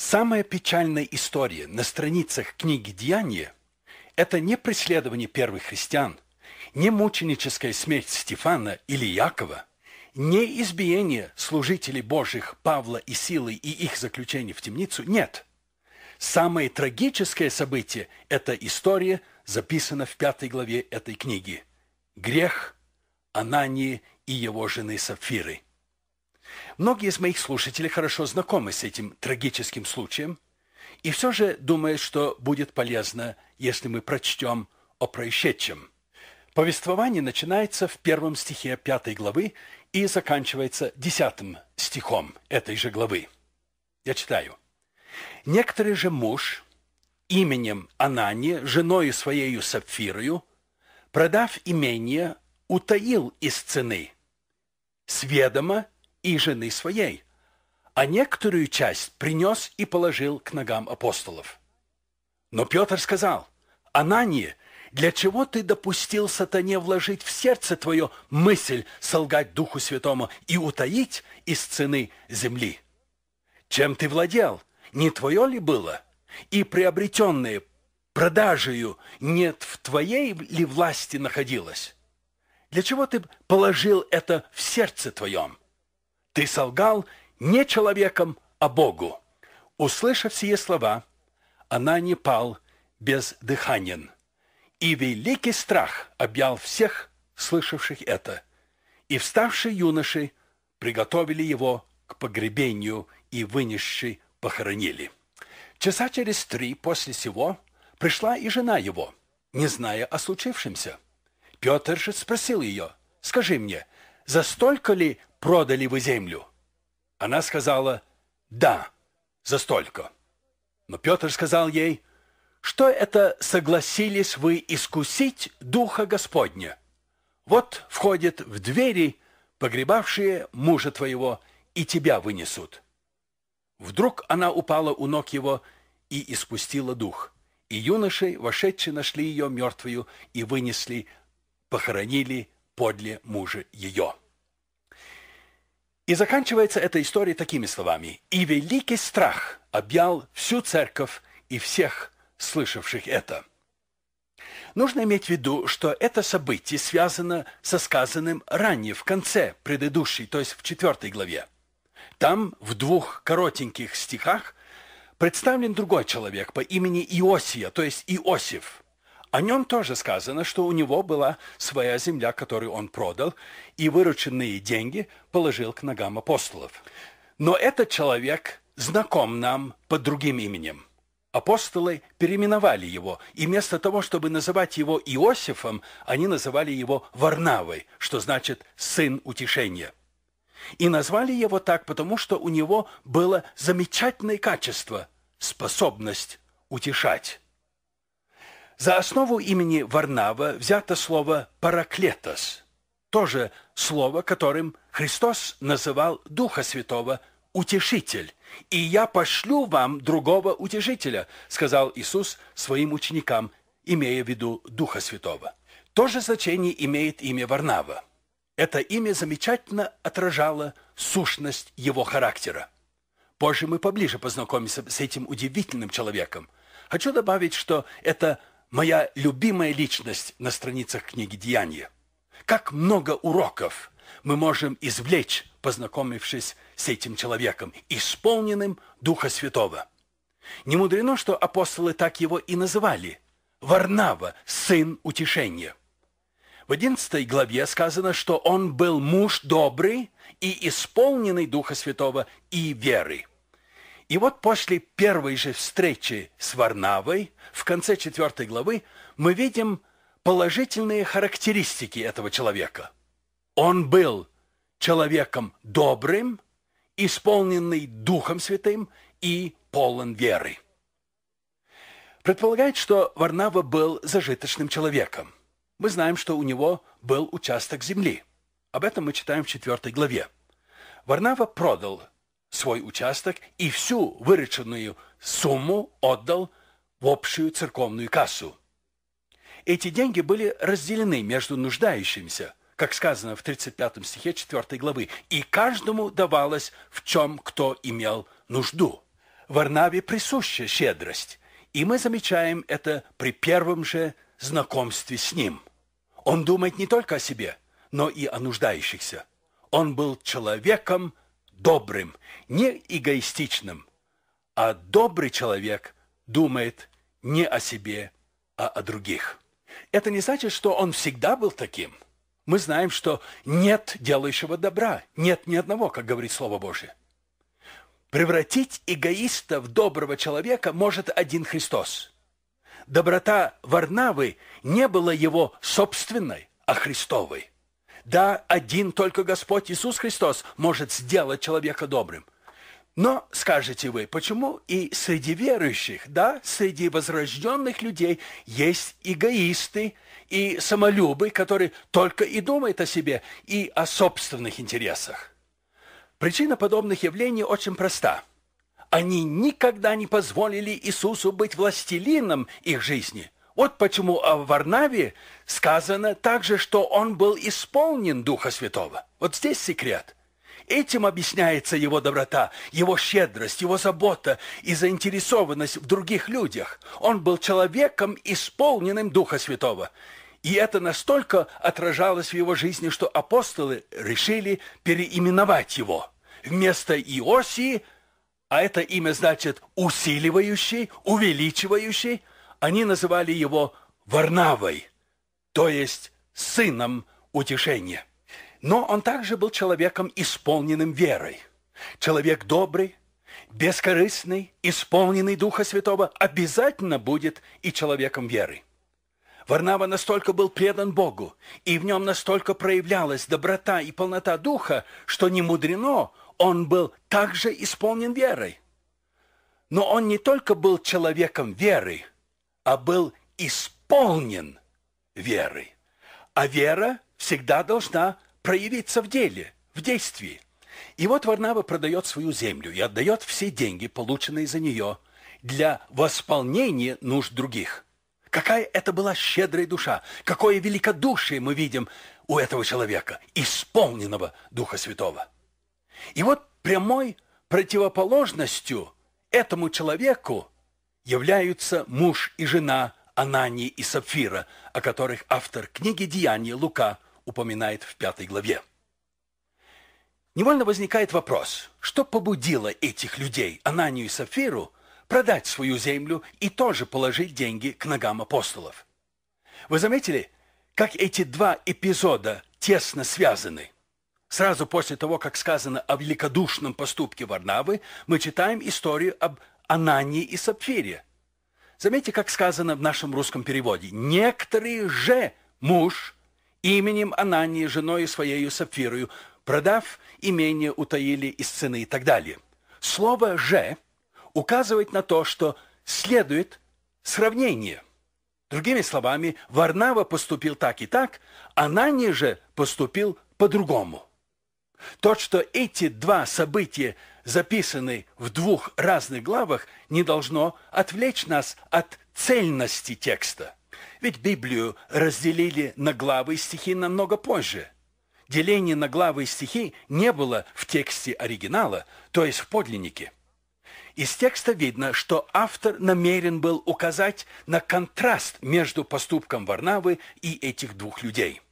Самая печальная история на страницах книги «Деяния» – это не преследование первых христиан, не мученическая смерть Стефана или Якова, не избиение служителей Божьих Павла и Силы и их заключение в темницу, нет. Самое трагическое событие – это история, записана в пятой главе этой книги. Грех Анании и его жены Сапфиры. Многие из моих слушателей хорошо знакомы с этим трагическим случаем, и все же думают, что будет полезно, если мы прочтем о происшедшем. Повествование начинается в первом стихе пятой главы и заканчивается десятым стихом этой же главы. Я читаю. «Некоторый же муж именем Анания, женою своею Сапфирою, продав имение, утаил из цены, сведомо и жены своей, а некоторую часть принес и положил к ногам апостолов. Но Петр сказал, «Анания, для чего ты допустил сатане вложить в сердце твое мысль солгать Духу Святому и утаить из цены земли? Чем ты владел? Не твое ли было? И приобретенное продажею нет в твоей ли власти находилось? Для чего ты положил это в сердце твоем? Ты солгал не человеком, а Богу. Услышав сие слова, она не пал без дыханин. И великий страх объял всех, слышавших это. И вставшие юноши приготовили его к погребению и вынесши похоронили. Часа через три после сего пришла и жена его, не зная о случившемся. Петр же спросил ее, «Скажи мне, за столько ли продали вы землю?» Она сказала, «Да, за столько». Но Петр сказал ей, что это согласились вы искусить Духа Господня? Вот входят в двери погребавшие мужа твоего, и тебя вынесут. Вдруг она упала у ног его и испустила дух. И юноши, вошедшие, нашли ее мертвую и вынесли, похоронили подле мужа ее. И заканчивается эта история такими словами. «И великий страх объял всю церковь и всех слышавших это. Нужно иметь в виду, что это событие связано со сказанным ранее, в конце предыдущей, то есть в четвертой главе. Там, в двух коротеньких стихах, представлен другой человек по имени Иосия, то есть Иосиф. О нем тоже сказано, что у него была своя земля, которую он продал, и вырученные деньги положил к ногам апостолов. Но этот человек знаком нам под другим именем. Апостолы переименовали его, и вместо того, чтобы называть его Иосифом, они называли его Варнавой, что значит «сын утешения». И назвали его так, потому что у него было замечательное качество – способность утешать. За основу имени Варнава взято слово «параклетос», тоже слово, которым Христос называл Духа Святого «утешитель». «И я пошлю вам другого утешителя», сказал Иисус своим ученикам, имея в виду Духа Святого. То же значение имеет имя Варнава. Это имя замечательно отражало сущность его характера. Позже мы поближе познакомимся с этим удивительным человеком. Хочу добавить, что это моя любимая личность на страницах книги «Деяния». Как много уроков мы можем извлечь, познакомившись с этим человеком, исполненным Духа Святого. Не мудрено, что апостолы так его и называли – Варнава, сын утешения. В 11 главе сказано, что он был муж добрый и исполненный Духа Святого и веры. И вот после первой же встречи с Варнавой, в конце 4 главы, мы видим положительные характеристики этого человека. Он был человеком добрым, исполненный Духом Святым и полон веры. Предполагает, что Варнава был зажиточным человеком. Мы знаем, что у него был участок земли. Об этом мы читаем в 4 главе. Варнава продал свой участок и всю вырученную сумму отдал в общую церковную кассу. Эти деньги были разделены между нуждающимися, как сказано в 35 стихе 4 главы, и каждому давалось в чем кто имел нужду. Варнаве присуща щедрость, и мы замечаем это при первом же знакомстве с ним. Он думает не только о себе, но и о нуждающихся. Он был человеком добрым, не эгоистичным, а добрый человек думает не о себе, а о других. Это не значит, что он всегда был таким. Мы знаем, что нет делающего добра, нет ни одного, как говорит Слово Божие. Превратить эгоиста в доброго человека может один Христос. Доброта Варнавы не была его собственной, а Христовой. Да, один только Господь Иисус Христос может сделать человека добрым. Но, скажете вы, почему и среди верующих, да, среди возрожденных людей есть эгоисты и самолюбы, которые только и думают о себе и о собственных интересах? Причина подобных явлений очень проста. Они никогда не позволили Иисусу быть властелином их жизни. Вот почему о Варнаве сказано также, что он был исполнен Духа Святого. Вот здесь секрет. Этим объясняется его доброта, его щедрость, его забота и заинтересованность в других людях. Он был человеком, исполненным Духа Святого. И это настолько отражалось в его жизни, что апостолы решили переименовать его. Вместо Иосии, а это имя значит усиливающий, увеличивающий, они называли его Варнавой, то есть сыном утешения. Но он также был человеком, исполненным верой. Человек добрый, бескорыстный, исполненный Духа Святого обязательно будет и человеком веры. Варнава настолько был предан Богу, и в нем настолько проявлялась доброта и полнота духа, что не мудрено, он был также исполнен верой. Но он не только был человеком веры, а был исполнен верой. А вера всегда должна проявиться в деле, в действии. И вот Варнава продает свою землю и отдает все деньги, полученные за нее, для восполнения нужд других – Какая это была щедрая душа, какое великодушие мы видим у этого человека, исполненного Духа Святого. И вот прямой противоположностью этому человеку являются муж и жена Анании и Сапфира, о которых автор книги «Деяния» Лука упоминает в пятой главе. Невольно возникает вопрос, что побудило этих людей, Ананию и Сапфиру, продать свою землю и тоже положить деньги к ногам апостолов. Вы заметили, как эти два эпизода тесно связаны? Сразу после того, как сказано о великодушном поступке Варнавы, мы читаем историю об Анании и Сапфире. Заметьте, как сказано в нашем русском переводе. «Некоторые же муж именем Анании, женой своей Сапфирою, продав имение, утаили из цены и так далее». Слово «же» указывает на то, что следует сравнение. Другими словами, Варнава поступил так и так, а Нани же поступил по-другому. То, что эти два события записаны в двух разных главах, не должно отвлечь нас от цельности текста. Ведь Библию разделили на главы и стихи намного позже. Деление на главы и стихи не было в тексте оригинала, то есть в подлиннике – из текста видно, что автор намерен был указать на контраст между поступком Варнавы и этих двух людей.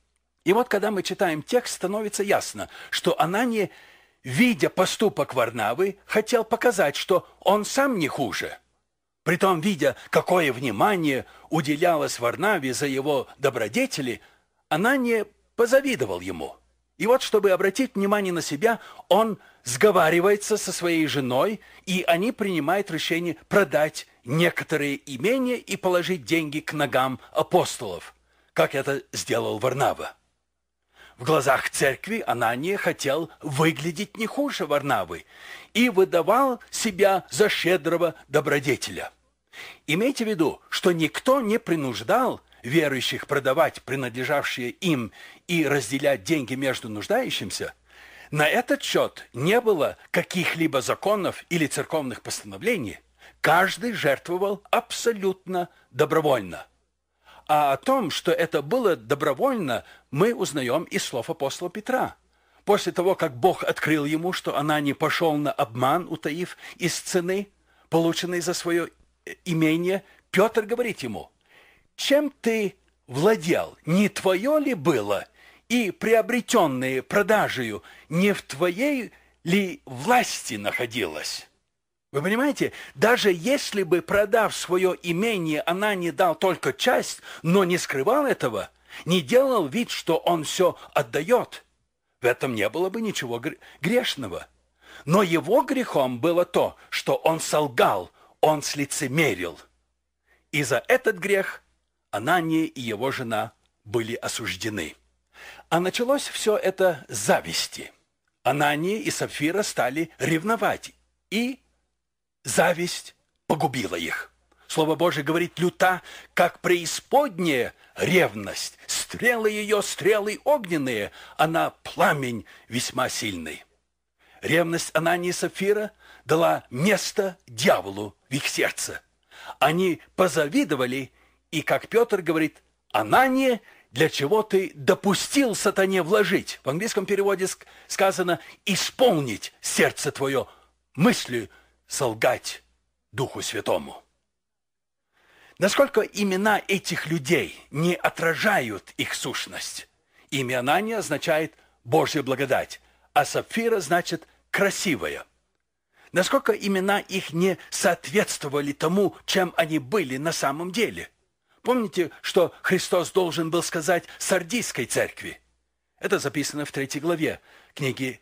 И вот когда мы читаем текст, становится ясно, что Анания, видя поступок Варнавы, хотел показать, что он сам не хуже. Притом, видя, какое внимание уделялось Варнаве за его добродетели, Анания позавидовал ему. И вот, чтобы обратить внимание на себя, он – сговаривается со своей женой, и они принимают решение продать некоторые имения и положить деньги к ногам апостолов, как это сделал Варнава. В глазах церкви Анания хотел выглядеть не хуже Варнавы и выдавал себя за щедрого добродетеля. Имейте в виду, что никто не принуждал верующих продавать принадлежавшие им и разделять деньги между нуждающимся – на этот счет не было каких-либо законов или церковных постановлений. Каждый жертвовал абсолютно добровольно. А о том, что это было добровольно, мы узнаем из слов апостола Петра. После того, как Бог открыл ему, что она не пошел на обман, утаив из цены, полученный за свое имение, Петр говорит ему, «Чем ты владел, не твое ли было, и приобретенные продажею не в твоей ли власти находилось?» Вы понимаете, даже если бы, продав свое имение, она не дал только часть, но не скрывал этого, не делал вид, что он все отдает, в этом не было бы ничего грешного. Но его грехом было то, что он солгал, он слицемерил. И за этот грех Анания и его жена были осуждены. А началось все это с зависти. Анания и Сафира стали ревновать, и зависть погубила их. Слово Божие говорит, люта, как преисподняя ревность. Стрелы ее, стрелы огненные, она пламень весьма сильный. Ревность Анании и Сафира дала место дьяволу в их сердце. Они позавидовали, и, как Петр говорит, Анания, для чего ты допустил сатане вложить? В английском переводе сказано «исполнить сердце твое мыслью, солгать Духу Святому». Насколько имена этих людей не отражают их сущность? Имя Анания означает «Божья благодать», а Сапфира значит «красивая». Насколько имена их не соответствовали тому, чем они были на самом деле? Помните, что Христос должен был сказать Сардийской церкви? Это записано в третьей главе книги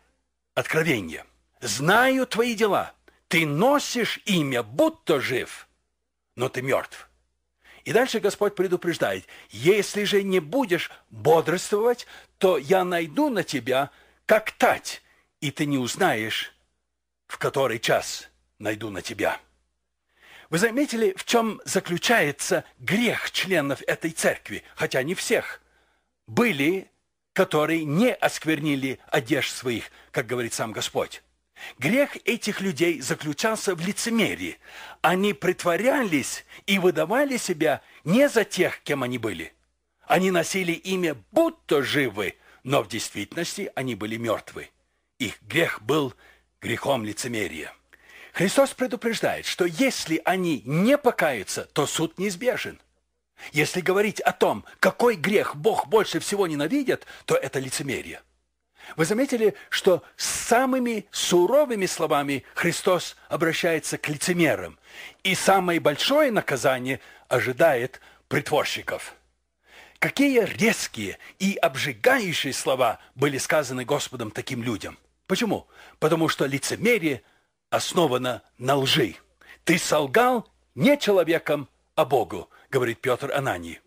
Откровения. «Знаю твои дела. Ты носишь имя, будто жив, но ты мертв». И дальше Господь предупреждает, если же не будешь бодрствовать, то я найду на тебя, как тать, и ты не узнаешь, в который час найду на тебя. Вы заметили, в чем заключается грех членов этой церкви, хотя не всех. Были, которые не осквернили одежд своих, как говорит сам Господь. Грех этих людей заключался в лицемерии. Они притворялись и выдавали себя не за тех, кем они были. Они носили имя, будто живы, но в действительности они были мертвы. Их грех был грехом лицемерия. Христос предупреждает, что если они не покаются, то суд неизбежен. Если говорить о том, какой грех Бог больше всего ненавидит, то это лицемерие. Вы заметили, что самыми суровыми словами Христос обращается к лицемерам, и самое большое наказание ожидает притворщиков. Какие резкие и обжигающие слова были сказаны Господом таким людям. Почему? Потому что лицемерие основано на лжи. Ты солгал не человеком, а Богу, говорит Петр Анании.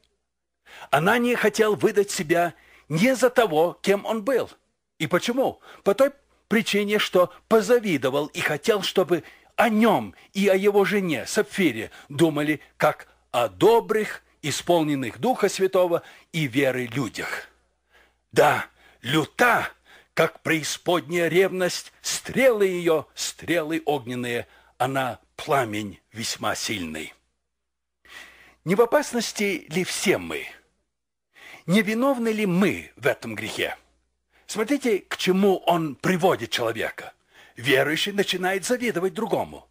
Анания хотел выдать себя не за того, кем он был – и почему? По той причине, что позавидовал и хотел, чтобы о нем и о его жене Сапфире думали как о добрых, исполненных Духа Святого и веры людях. Да, люта, как преисподняя ревность, стрелы ее, стрелы огненные, она пламень весьма сильный. Не в опасности ли все мы? Не виновны ли мы в этом грехе? Смотрите, к чему он приводит человека. Верующий начинает завидовать другому.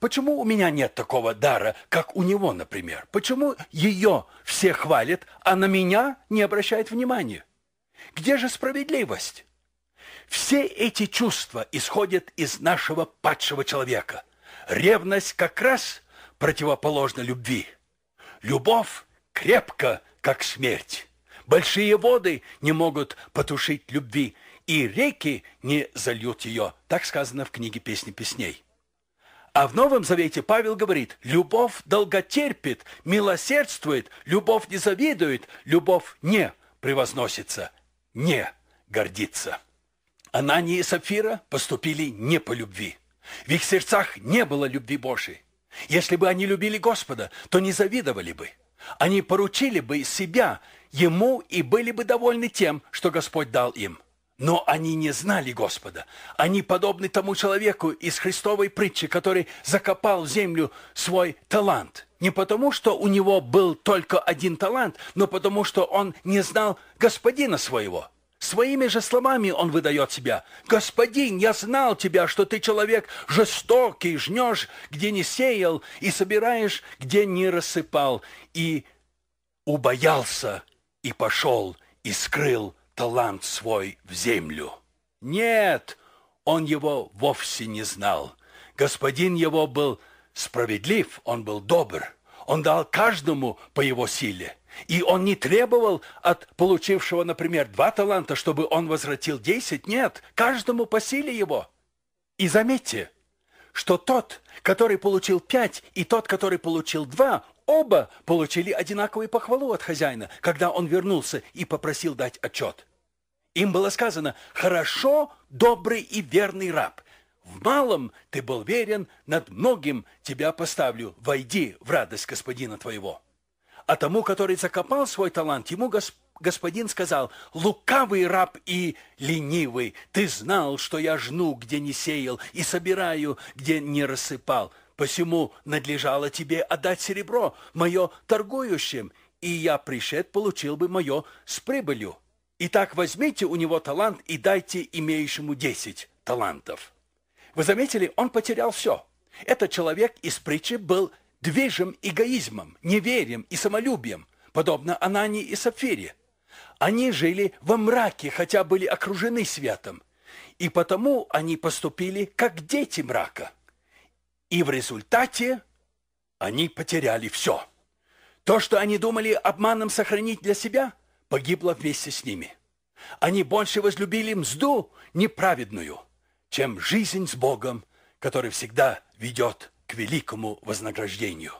Почему у меня нет такого дара, как у него, например? Почему ее все хвалят, а на меня не обращают внимания? Где же справедливость? Все эти чувства исходят из нашего падшего человека. Ревность как раз противоположна любви. Любовь крепко, как смерть. Большие воды не могут потушить любви, и реки не зальют ее. Так сказано в книге «Песни песней». А в Новом Завете Павел говорит, любовь долготерпит, милосердствует, любовь не завидует, любовь не превозносится, не гордится. Анания и Сапфира поступили не по любви. В их сердцах не было любви Божией. Если бы они любили Господа, то не завидовали бы. Они поручили бы себя ему и были бы довольны тем, что Господь дал им. Но они не знали Господа. Они подобны тому человеку из Христовой притчи, который закопал в землю свой талант. Не потому, что у него был только один талант, но потому, что он не знал господина своего. Своими же словами он выдает себя. «Господин, я знал тебя, что ты человек жестокий, жнешь, где не сеял, и собираешь, где не рассыпал». И убоялся, и пошел, и скрыл талант свой в землю. Нет, он его вовсе не знал. Господин его был справедлив, он был добр. Он дал каждому по его силе. И он не требовал от получившего, например, два таланта, чтобы он возвратил десять. Нет, каждому по силе его. И заметьте, что тот, который получил пять, и тот, который получил два, оба получили одинаковую похвалу от хозяина, когда он вернулся и попросил дать отчет. Им было сказано «Хорошо, добрый и верный раб». В малом ты был верен, над многим тебя поставлю. Войди в радость господина твоего. А тому, который закопал свой талант, ему господин сказал, «Лукавый раб и ленивый, ты знал, что я жну, где не сеял, и собираю, где не рассыпал. Посему надлежало тебе отдать серебро, мое торгующим, и я пришед получил бы мое с прибылью. Итак, возьмите у него талант и дайте имеющему десять талантов». Вы заметили, он потерял все. Этот человек из притчи был движим эгоизмом, неверием и самолюбием, подобно Анании и Сапфире. Они жили во мраке, хотя были окружены светом, и потому они поступили как дети мрака. И в результате они потеряли все. То, что они думали обманом сохранить для себя, погибло вместе с ними. Они больше возлюбили мзду неправедную, чем жизнь с Богом, который всегда ведет к великому вознаграждению.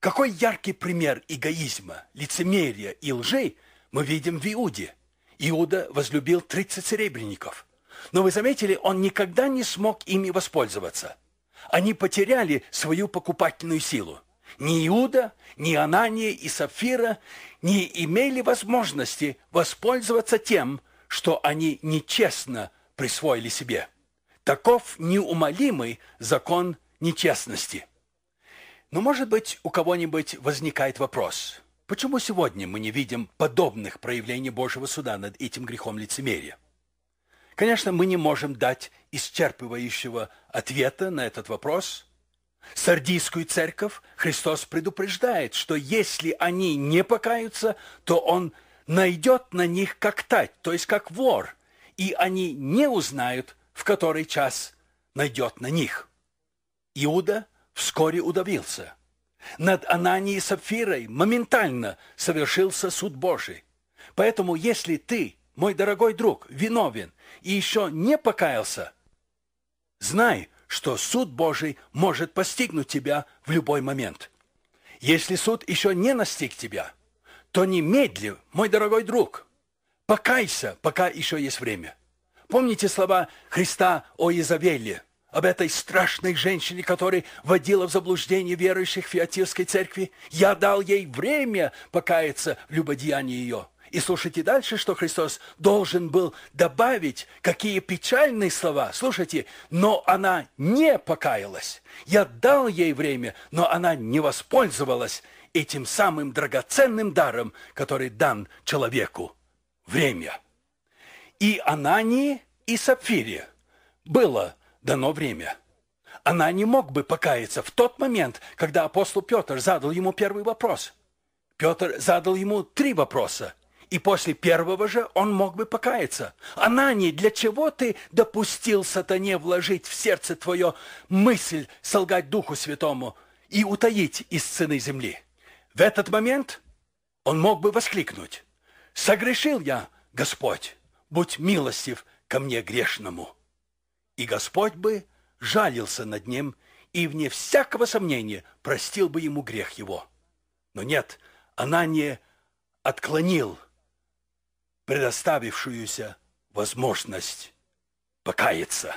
Какой яркий пример эгоизма, лицемерия и лжи мы видим в Иуде. Иуда возлюбил 30 серебряников. Но вы заметили, он никогда не смог ими воспользоваться. Они потеряли свою покупательную силу. Ни Иуда, ни Анания и Сапфира не имели возможности воспользоваться тем, что они нечестно присвоили себе. Таков неумолимый закон нечестности. Но, может быть, у кого-нибудь возникает вопрос, почему сегодня мы не видим подобных проявлений Божьего суда над этим грехом лицемерия? Конечно, мы не можем дать исчерпывающего ответа на этот вопрос. Сардийскую церковь Христос предупреждает, что если они не покаются, то Он найдет на них как тать, то есть как вор, и они не узнают, в который час найдет на них. Иуда вскоре удавился. Над Ананией и Сапфирой моментально совершился суд Божий. Поэтому, если ты, мой дорогой друг, виновен и еще не покаялся, знай, что суд Божий может постигнуть тебя в любой момент. Если суд еще не настиг тебя, то немедли, мой дорогой друг, покайся, пока еще есть время. Помните слова Христа о Изавелле? об этой страшной женщине, которая водила в заблуждение верующих в Фиатирской церкви. Я дал ей время покаяться в любодеянии ее. И слушайте дальше, что Христос должен был добавить, какие печальные слова. Слушайте, но она не покаялась. Я дал ей время, но она не воспользовалась этим самым драгоценным даром, который дан человеку. Время. И Анании, и Сапфире было дано время. Она не мог бы покаяться в тот момент, когда апостол Петр задал ему первый вопрос. Петр задал ему три вопроса, и после первого же он мог бы покаяться. Она не для чего ты допустил сатане вложить в сердце твое мысль солгать Духу Святому и утаить из цены земли? В этот момент он мог бы воскликнуть, «Согрешил я, Господь, будь милостив ко мне грешному» и Господь бы жалился над ним и, вне всякого сомнения, простил бы ему грех его. Но нет, она не отклонил предоставившуюся возможность покаяться.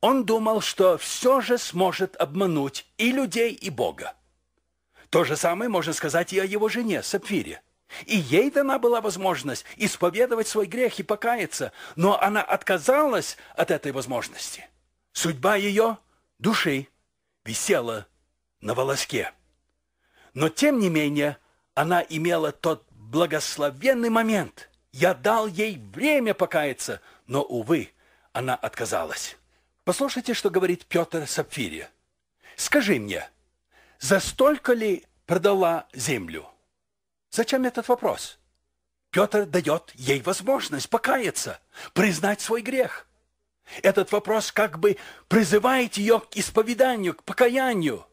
Он думал, что все же сможет обмануть и людей, и Бога. То же самое можно сказать и о его жене Сапфире. И ей дана была возможность исповедовать свой грех и покаяться, но она отказалась от этой возможности. Судьба ее души висела на волоске. Но тем не менее она имела тот благословенный момент. Я дал ей время покаяться, но, увы, она отказалась. Послушайте, что говорит Петр Сапфире. Скажи мне, за столько ли продала землю? Зачем этот вопрос? Петр дает ей возможность покаяться, признать свой грех. Этот вопрос как бы призывает ее к исповеданию, к покаянию.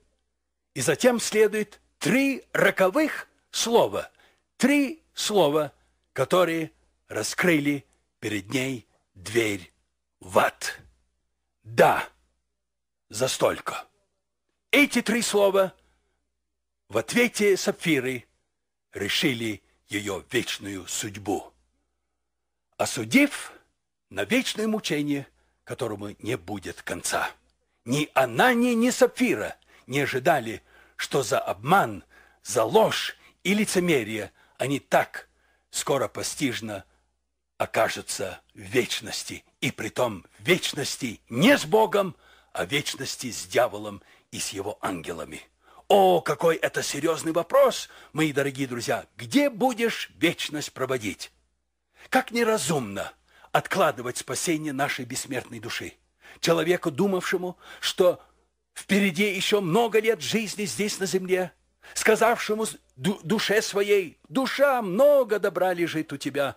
И затем следует три роковых слова. Три слова, которые раскрыли перед ней дверь в ад. Да, за столько. Эти три слова в ответе Сапфиры решили ее вечную судьбу. Осудив на вечное мучение, которому не будет конца. Ни Анания, ни Сапфира не ожидали, что за обман, за ложь и лицемерие они так скоро постижно окажутся в вечности, и притом в вечности не с Богом, а вечности с дьяволом и с его ангелами. О, какой это серьезный вопрос, мои дорогие друзья. Где будешь вечность проводить? Как неразумно откладывать спасение нашей бессмертной души. Человеку, думавшему, что впереди еще много лет жизни здесь на земле, сказавшему душе своей, душа, много добра лежит у тебя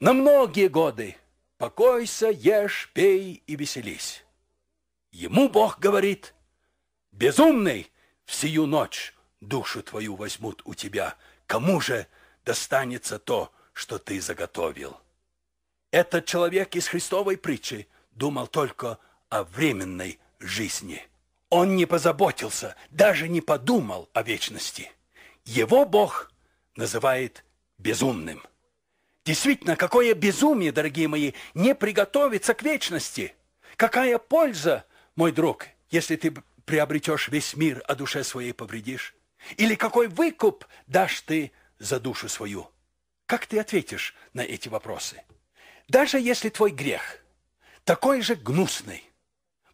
на многие годы. Покойся, ешь, пей и веселись. Ему Бог говорит, безумный, в сию ночь душу твою возьмут у тебя. Кому же достанется то, что ты заготовил? Этот человек из Христовой притчи думал только о временной жизни. Он не позаботился, даже не подумал о вечности. Его Бог называет безумным. Действительно, какое безумие, дорогие мои, не приготовиться к вечности. Какая польза, мой друг, если ты приобретешь весь мир, а душе своей повредишь? Или какой выкуп дашь ты за душу свою? Как ты ответишь на эти вопросы? Даже если твой грех такой же гнусный,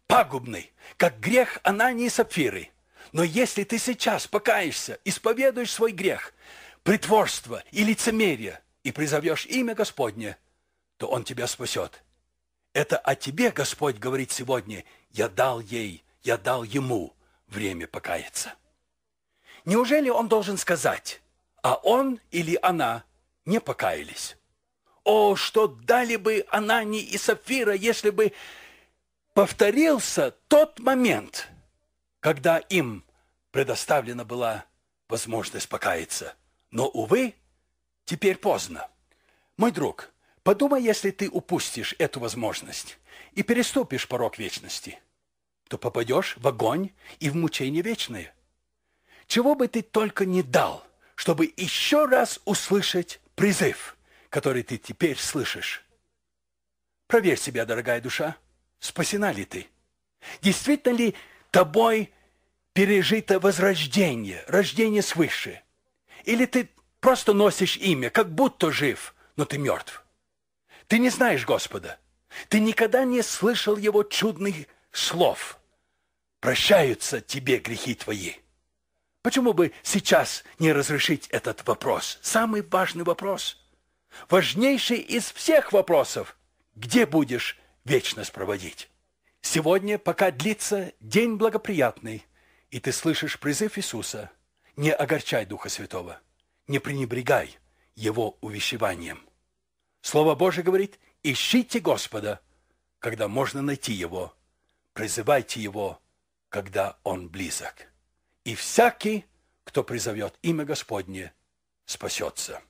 пагубный, как грех Анании и Сапфиры, но если ты сейчас покаешься, исповедуешь свой грех, притворство и лицемерие, и призовешь имя Господне, то Он тебя спасет. Это о тебе Господь говорит сегодня. Я дал ей я дал ему время покаяться. Неужели он должен сказать, а он или она не покаялись? О, что дали бы Анани и Сапфира, если бы повторился тот момент, когда им предоставлена была возможность покаяться. Но, увы, теперь поздно. Мой друг, подумай, если ты упустишь эту возможность и переступишь порог вечности – то попадешь в огонь и в мучение вечное. Чего бы ты только не дал, чтобы еще раз услышать призыв, который ты теперь слышишь. Проверь себя, дорогая душа, спасена ли ты? Действительно ли тобой пережито возрождение, рождение свыше? Или ты просто носишь имя, как будто жив, но ты мертв? Ты не знаешь Господа. Ты никогда не слышал Его чудных слов. Прощаются тебе грехи твои. Почему бы сейчас не разрешить этот вопрос? Самый важный вопрос. Важнейший из всех вопросов. Где будешь вечность проводить? Сегодня, пока длится день благоприятный, и ты слышишь призыв Иисуса, не огорчай Духа Святого, не пренебрегай Его увещеванием. Слово Божие говорит, ищите Господа, когда можно найти Его – призывайте Его, когда Он близок. И всякий, кто призовет имя Господне, спасется.